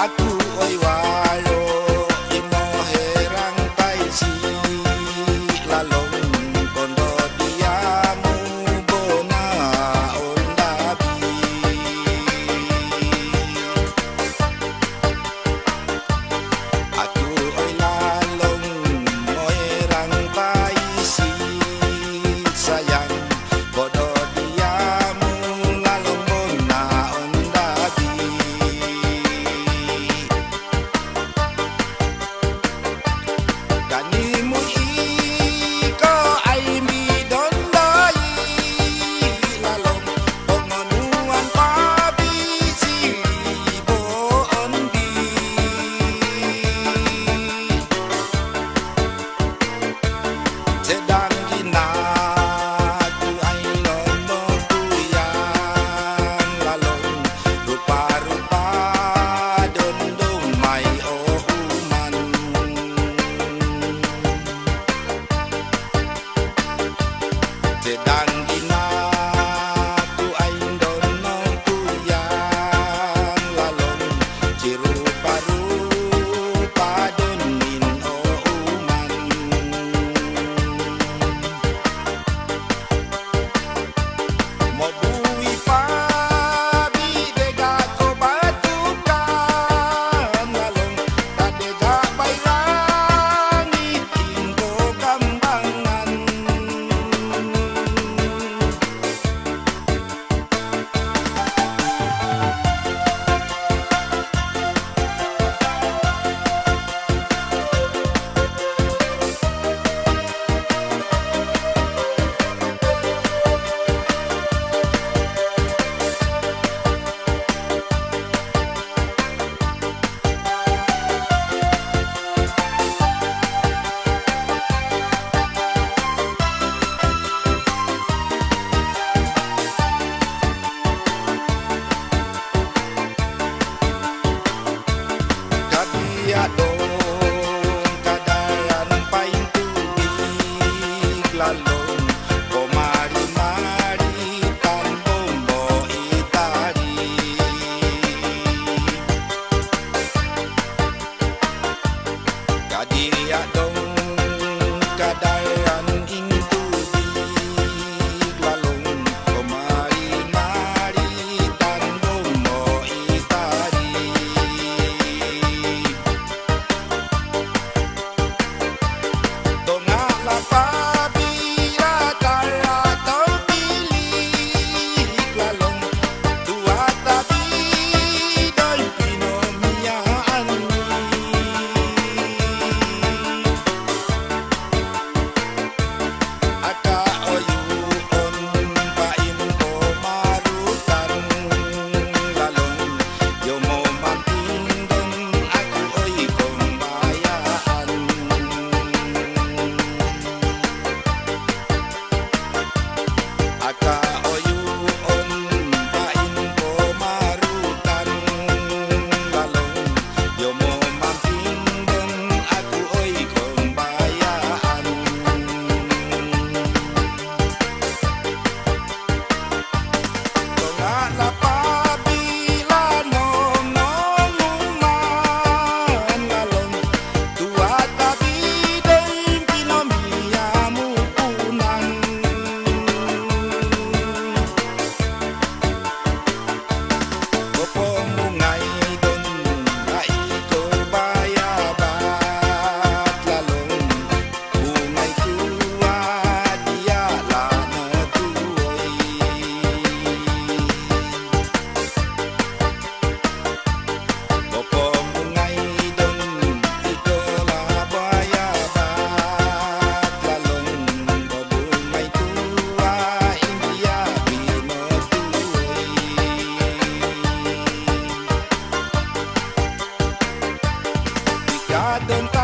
I God done